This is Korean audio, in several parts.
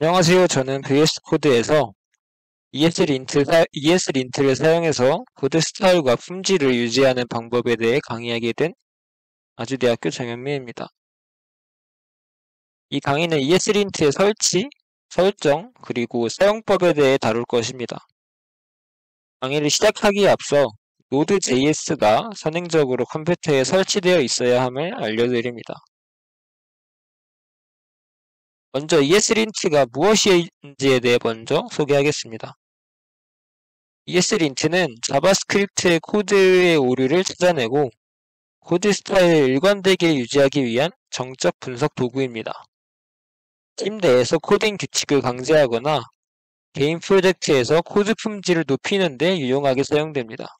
안녕하세요. 저는 VS Code에서 ESLint, 사, ESLint를 사용해서 코드 스타일과 품질을 유지하는 방법에 대해 강의하게 된 아주대학교 정현미입니다. 이 강의는 ESLint의 설치, 설정, 그리고 사용법에 대해 다룰 것입니다. 강의를 시작하기에 앞서 Node.js가 선행적으로 컴퓨터에 설치되어 있어야 함을 알려드립니다. 먼저 ESLint가 무엇인지에 대해 먼저 소개하겠습니다. ESLint는 JavaScript의 코드의 오류를 찾아내고 코드 스타일을 일관되게 유지하기 위한 정적 분석 도구입니다. 팀 내에서 코딩 규칙을 강제하거나 개인 프로젝트에서 코드 품질을 높이는 데 유용하게 사용됩니다.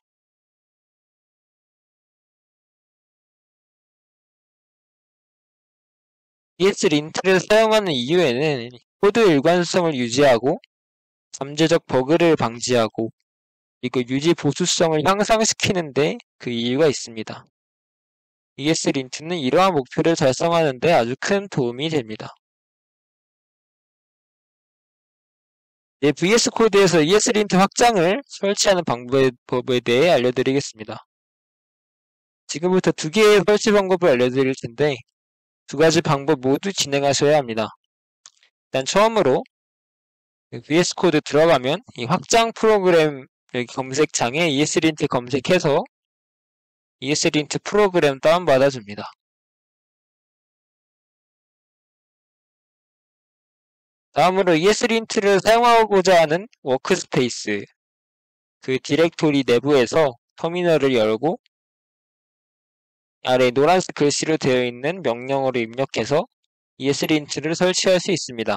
ESLint를 사용하는 이유에는 코드 일관성을 유지하고 잠재적 버그를 방지하고 그리고 유지 보수성을 향상시키는데 그 이유가 있습니다. ESLint는 이러한 목표를 달성하는 데 아주 큰 도움이 됩니다. 네, VS Code에서 ESLint 확장을 설치하는 방법에 대해 알려드리겠습니다. 지금부터 두 개의 설치 방법을 알려드릴 텐데 두 가지 방법 모두 진행하셔야 합니다. 일단 처음으로 VS Code 들어가면 이 확장 프로그램 여기 검색창에 ESLint 검색해서 ESLint 프로그램 다운받아 줍니다. 다음으로 ESLint를 사용하고자 하는 workspace 그 디렉토리 내부에서 터미널을 열고 아래 노란색 글씨로 되어 있는 명령어를 입력해서 ESLint를 설치할 수 있습니다.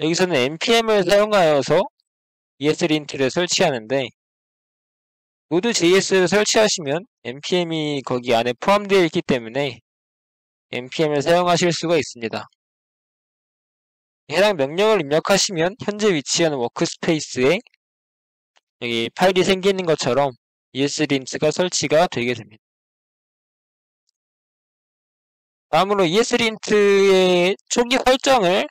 여기서는 npm을 사용하여서 ESLint를 설치하는데 Node.js를 설치하시면 npm이 거기 안에 포함되어 있기 때문에 npm을 사용하실 수가 있습니다. 해당 명령을 입력하시면 현재 위치하는 워크스페이스에 여기 파일이 생기는 것처럼 ESLint가 설치가 되게 됩니다. 다음으로 ESLint의 초기 설정을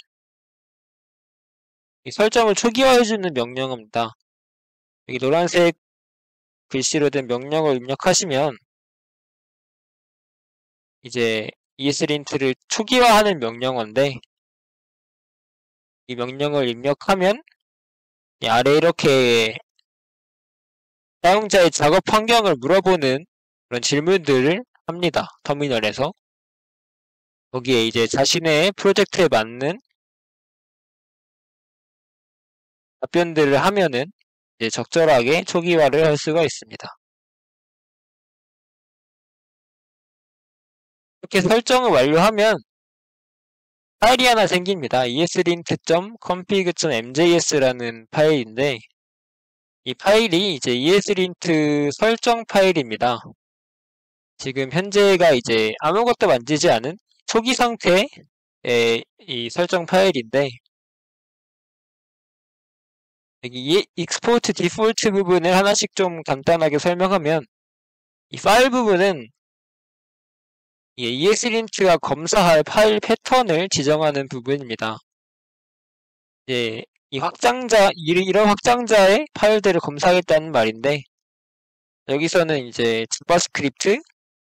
이 설정을 초기화해주는 명령입니다. 여기 노란색 글씨로 된 명령을 입력하시면 이제 ESLint를 초기화하는 명령어인데 이 명령을 입력하면 아래 이렇게 사용자의 작업 환경을 물어보는 그런 질문들을 합니다. 터미널에서. 거기에 이제 자신의 프로젝트에 맞는 답변들을 하면은 이제 적절하게 초기화를 할 수가 있습니다. 이렇게 설정을 완료하면 파일이 하나 생깁니다. eslint.config.mjs라는 파일인데 이 파일이 이제 eslint 설정 파일입니다. 지금 현재가 이제 아무것도 만지지 않은 초기 상태의 이 설정 파일인데 여기 export default 부분을 하나씩 좀 간단하게 설명하면 이 파일 부분은 ESLint가 검사할 파일 패턴을 지정하는 부분입니다. 이제 이 확장자, 이런 확장자의 파일들을 검사하겠다는 말인데 여기서는 이제 JavaScript,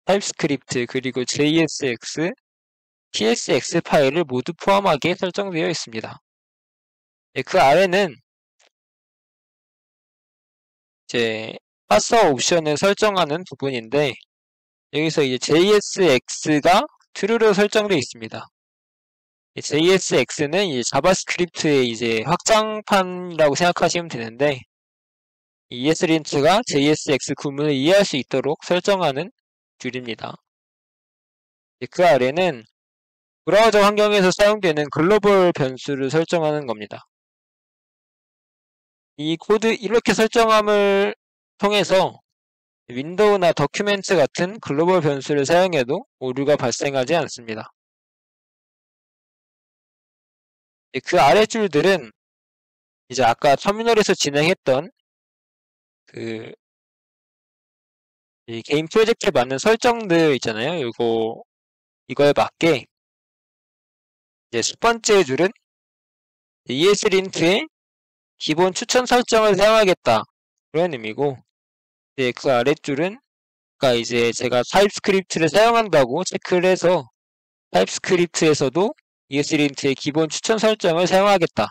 TypeScript, 그리고 JSX, TSX 파일을 모두 포함하게 설정되어 있습니다. 네, 그 아래는 이제 parser 옵션을 설정하는 부분인데 여기서 이제 JSX가 true로 설정되어 있습니다. JSX는 이제 JavaScript의 이제 확장판이라고 생각하시면 되는데 ESLint가 JSX 구문을 이해할 수 있도록 설정하는 룰입니다. 그 아래는 브라우저 환경에서 사용되는 글로벌 변수를 설정하는 겁니다. 이 코드 이렇게 설정함을 통해서 window나 document 같은 글로벌 변수를 사용해도 오류가 발생하지 않습니다. 그 아래 줄들은 이제 아까 터미널에서 진행했던 그 개인 프로젝트에 맞는 설정들 있잖아요. 이거 이거에 맞게 이제 첫 번째 줄은 ESLint의 기본 추천 설정을 사용하겠다. 그런 의미고, 이제 그 아랫줄은, 그니까 이제 제가 TypeScript를 사용한다고 체크를 해서, TypeScript에서도 ESLint의 기본 추천 설정을 사용하겠다.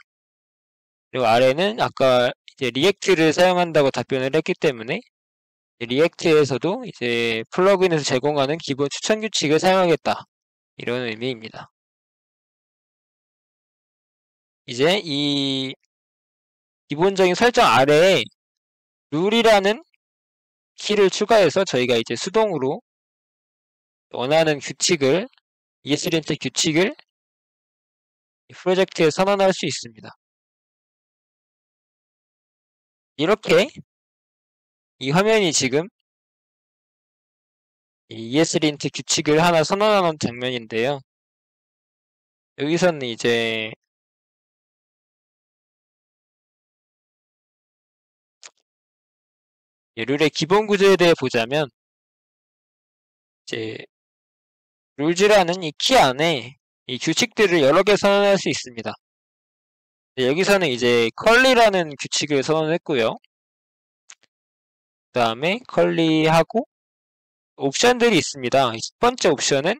그리고 아래는 아까 이제 React를 사용한다고 답변을 했기 때문에 React에서도 이제 plugin에서 제공하는 기본 추천 규칙을 사용하겠다. 이런 의미입니다. 이제 이 기본적인 설정 아래에 룰이라는 키를 추가해서 저희가 이제 수동으로 원하는 규칙을 ESLint 규칙을 프로젝트에 선언할 수 있습니다. 이렇게 이 화면이 지금 ESLint 규칙을 하나 선언하는 장면인데요. 여기서는 이제 룰의 기본 구조에 대해 보자면 이제 룰즈라는 이 키 안에 이 규칙들을 여러 개 선언할 수 있습니다. 여기서는 이제 컬리라는 규칙을 선언했고요. 그 다음에 컬리하고 옵션들이 있습니다. 첫 번째 옵션은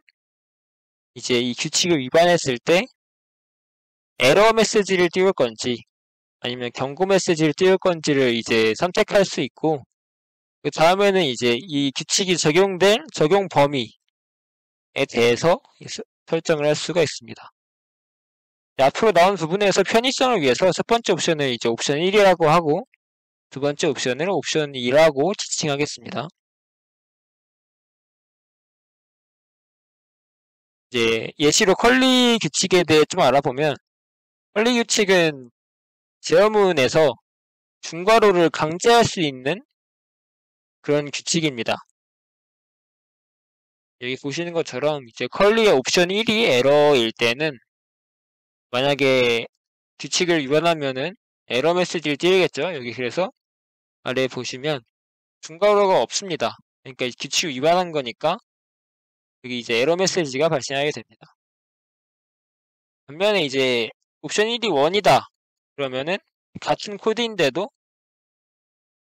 이제 이 규칙을 위반했을 때 에러 메시지를 띄울 건지 아니면 경고 메시지를 띄울 건지를 이제 선택할 수 있고 그 다음에는 이제 이 규칙이 적용된 적용 범위에 대해서 설정을 할 수가 있습니다. 앞으로 나온 부분에서 편의성을 위해서 첫 번째 옵션을 이제 옵션 1이라고 하고 두 번째 옵션을 옵션 2라고 지칭하겠습니다. 이제 예시로 컬리 규칙에 대해 좀 알아보면 컬리 규칙은 제어문에서 중괄호를 강제할 수 있는 그런 규칙입니다. 여기 보시는 것처럼 이제 컬리의 옵션 1이 에러일 때는 만약에 규칙을 위반하면은 에러 메시지를 띄우겠죠. 여기 그래서 아래 보시면 중괄호가 없습니다. 그러니까 규칙을 위반한 거니까 여기 이제 에러 메시지가 발생하게 됩니다. 반면에 이제 옵션 1이 1이다. 그러면은 같은 코드인데도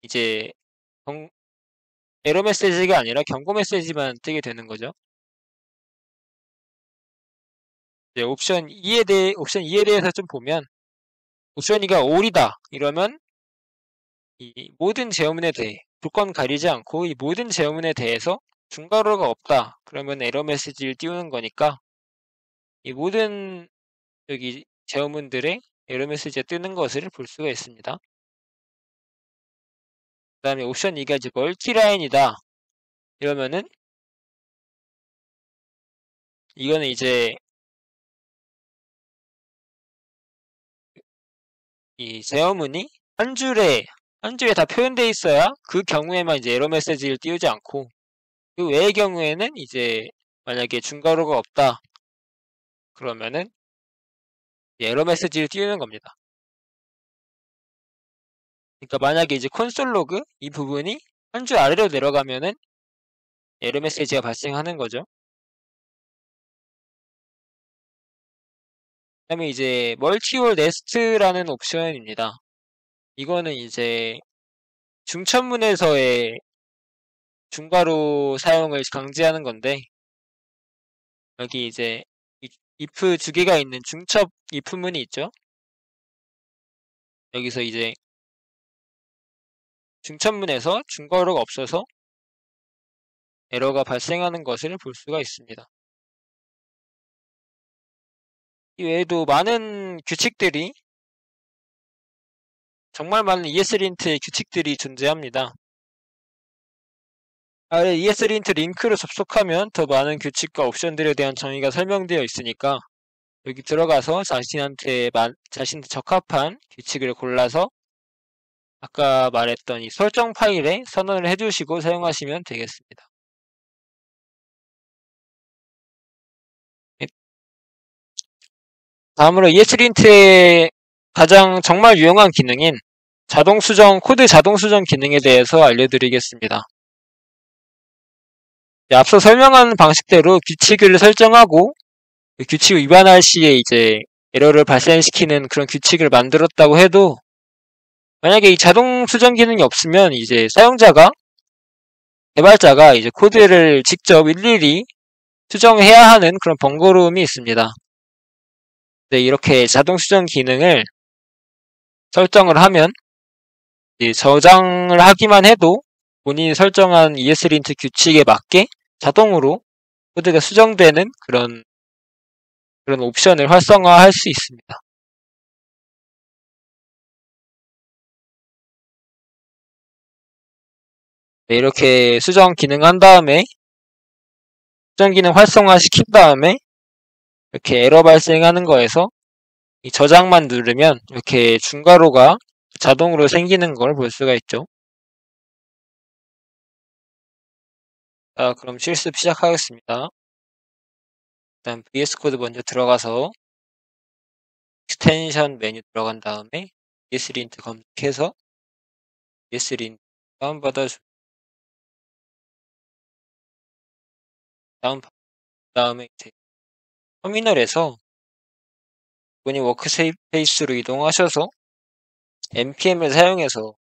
이제 경, 에러 메시지가 아니라 경고 메시지만 뜨게 되는 거죠. 네, 옵션 2에 대해 옵션 2에 대해서 좀 보면 옵션 2가 올이다 이러면 이 모든 제어문에 대해 조건 가리지 않고 이 모든 제어문에 대해서 중괄호가 없다 그러면 에러 메시지를 띄우는 거니까 이 모든 여기 제어문들의 에러 메시지가 뜨는 것을 볼 수가 있습니다. 그 다음에 옵션 2가 이제 멀티라인이다. 이러면은 이거는 이제 이 제어문이 한 줄에 한 줄에 다 표현되어 있어야 그 경우에만 이제 에러 메시지를 띄우지 않고 그 외의 경우에는 이제 만약에 중괄호가 없다. 그러면은 에러 메시지를 띄우는 겁니다. 그러니까 만약에 이제 console.log 이 부분이 한 줄 아래로 내려가면은 에러 메시지가 발생하는 거죠. 다음에 이제 multi or nest라는 옵션입니다. 이거는 이제 중첩문에서의 중괄호 사용을 강제하는 건데 여기 이제 if 두 개가 있는 중첩 if문이 있죠. 여기서 이제 중천문에서 중괄호가 없어서 에러가 발생하는 것을 볼 수가 있습니다. 이외에도 많은 규칙들이 정말 많은 ESLint의 규칙들이 존재합니다. 아래 ESLint 링크를 접속하면 더 많은 규칙과 옵션들에 대한 정의가 설명되어 있으니까 여기 들어가서 자신한테 자신한테 적합한 규칙을 골라서 아까 말했던 이 설정 파일에 선언을 해주시고 사용하시면 되겠습니다. 다음으로 ESLint의 가장 정말 유용한 기능인 자동 수정, 코드 자동 수정 기능에 대해서 알려드리겠습니다. 앞서 설명한 방식대로 규칙을 설정하고 그 규칙을 위반할 시에 이제 에러를 발생시키는 그런 규칙을 만들었다고 해도 만약에 이 자동 수정 기능이 없으면 이제 사용자가 개발자가 이제 코드를 직접 일일이 수정해야 하는 그런 번거로움이 있습니다. 네, 이렇게 자동 수정 기능을 설정을 하면 저장을 하기만 해도 본인이 설정한 ESLint 규칙에 맞게 자동으로 코드가 수정되는 그런 그런 옵션을 활성화할 수 있습니다. 네, 이렇게 수정 기능 한 다음에 수정 기능 활성화 시킨 다음에 이렇게 에러 발생하는 거에서 이 저장만 누르면 이렇게 중괄호가 자동으로 생기는 걸 볼 수가 있죠. 자, 그럼 실습 시작하겠습니다. 일단 VS Code 먼저 들어가서 extension 메뉴 들어간 다음에 ESLint 검색해서 ESLint 다운받아주 다 운 다음에 이제 터미널에서 본인 워크스페이스로 이동하셔서 npm을 사용해서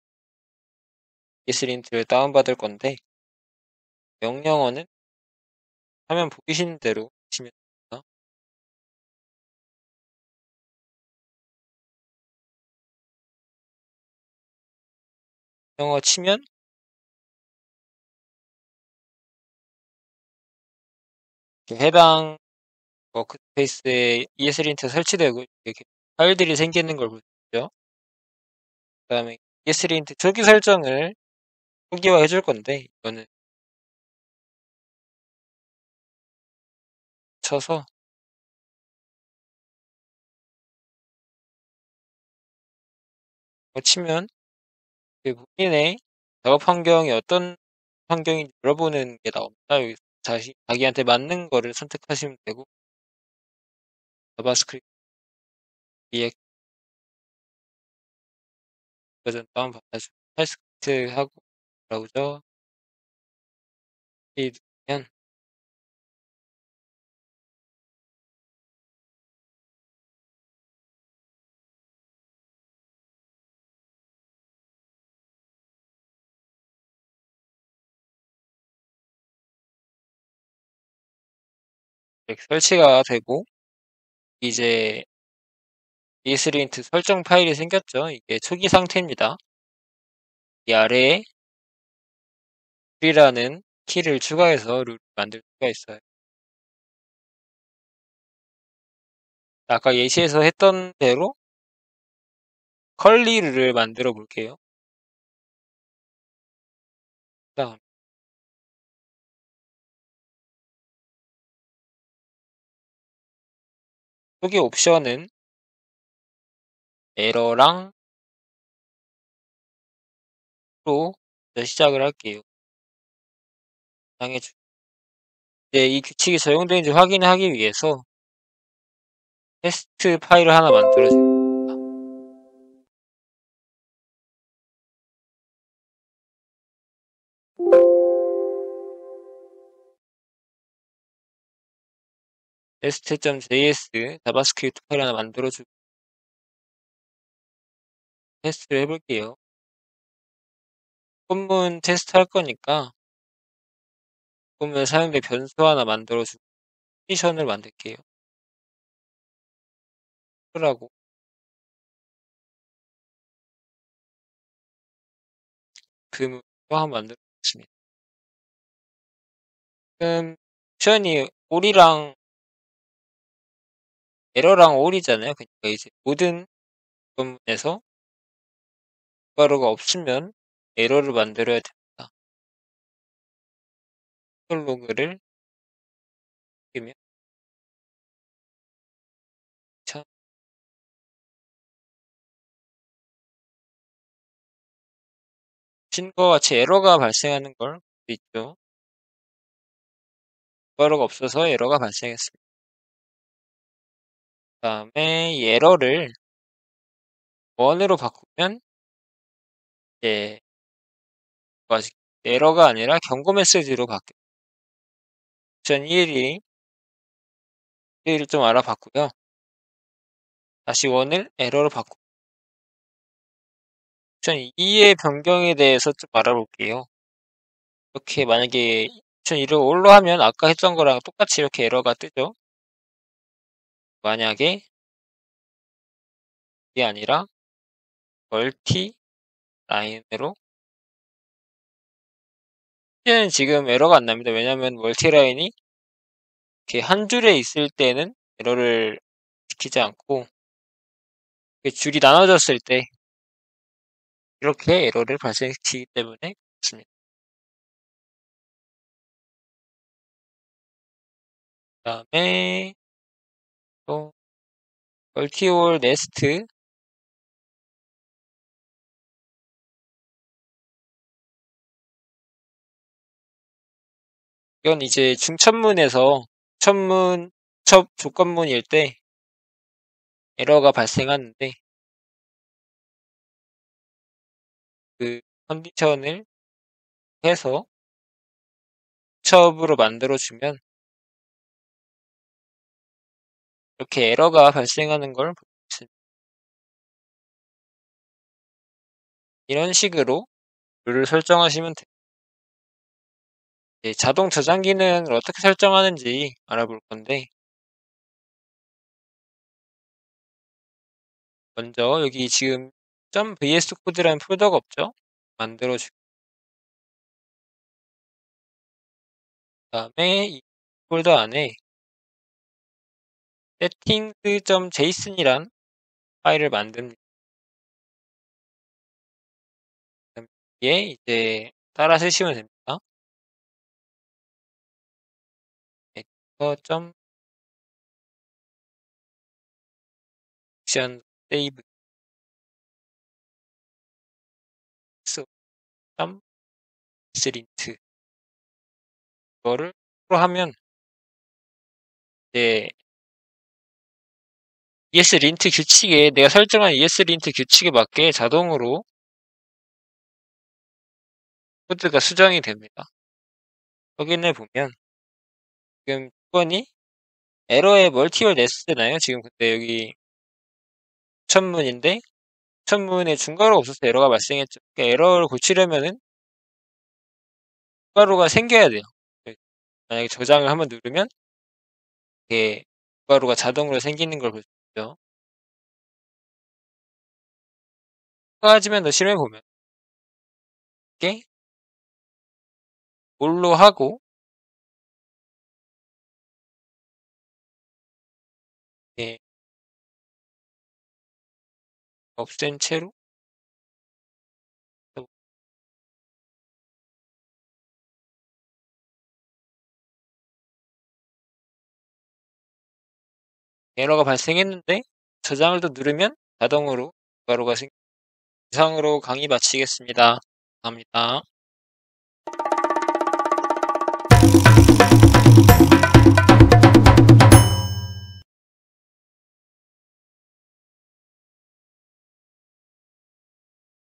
ESLint를 다운받을 건데 명령어는 화면 보이시는 대로 치면 됩니다. 명령어 치면 해당 워크스페이스에 ESLint 설치되고 이렇게 파일들이 생기는 걸 있죠. 그 다음에 ESLint 초기 설정을 초기화 해줄 건데 이거는 쳐서 치면 그 본인의 작업 환경이 어떤 환경인지 물어보는 게 나옵니다. 여기서 자시, 자기한테 맞는 거를 선택하시면 되고 자바스크립트 EX 버전 다운받아서 타이스크립트 하고 브라우저 이 설치가 되고 이제 ESLint 설정 파일이 생겼죠. 이게 초기 상태입니다. 이 아래에 룰이라는 키를 추가해서 룰을 만들 수가 있어요. 아까 예시에서 했던 대로 컬리 룰을 만들어 볼게요. 다음 여기 옵션은 에러랑 로 시작을 할게요. 당해주 이제 이 규칙이 적용되는지 확인하기 위해서 테스트 파일을 하나 만들어줍니 test.js 자바스크립트 파일 하나 만들어주고 테스트를 해볼게요. 본문 테스트 할 거니까 본문에 사용된 변수 하나 만들어주고 컨디션을 만들게요. 라고 그문도 한번 만들어보겠습니다. 지금 옵션이 올이랑 에러랑 올이잖아요. 그러니까 이제 모든 부분에서 바로가 없으면 에러를 만들어야 됩니다. 로그를 끼면 신과 같이 에러가 발생하는 걸수 있죠. 에러가 없어서 에러가 발생했습니다. 그 다음에 이 에러를 원으로 바꾸면 이제 에러가 아니라 경고 메시지로 바뀌어요. 옵션 1이 1을 좀 알아봤고요. 다시 원을 에러로 바꾸 2002의 변경에 대해서 좀 알아볼게요. 이렇게 만약에 2002를 올로 하면 아까 했던 거랑 똑같이 이렇게 에러가 뜨죠. 만약에 이게 아니라 멀티 라인으로 는 지금 에러가 안 납니다. 왜냐하면 멀티 라인이 이렇게 한 줄에 있을 때는 에러를 시키지 않고 줄이 나눠졌을 때 이렇게 에러를 발생시키기 때문에 그렇습니다. 그 다음에 또 멀티홀 네스트. 이건 이제 중천문에서 천문 첫 조건문일 때 에러가 발생하는데 그 컨디션을 해서 첩으로 만들어주면 이렇게 에러가 발생하는 걸 볼 수 있습니다. 이런 식으로 룰을 설정하시면 됩니다. 자동 저장 기능을 어떻게 설정하는지 알아볼 건데 먼저 여기 지금 .vs 코드라는 폴더가 없죠? 만들어주고 그 다음에 이 폴더 안에 settings.json이란 파일을 만듭니다. 여기에 이제 따라 쓰시면 됩니다. 점 액션 세이브 점 스린트 이거를 하면 이제 ESLint 규칙에 내가 설정한 ESLint 규칙에 맞게 자동으로 코드가 수정이 됩니다. 확인해 보면 지금 6번이 에러의 multi or nest잖아요. 지금 근데 여기 중첩문인데 중첩문에 중괄호가 없어서 에러가 발생했죠. 그러니까 에러를 고치려면은 중괄호가 생겨야 돼요. 만약에 저장을 한번 누르면 이게 중괄호가 자동으로 생기는 걸 볼 수 있죠. 하지만 더 실험해 보면 이게 올로 하고 예. 없앤 채로 에러가 발생했는데 저장을 또 누르면 자동으로 가로가 생 이상으로 강의 마치겠습니다. 감사합니다.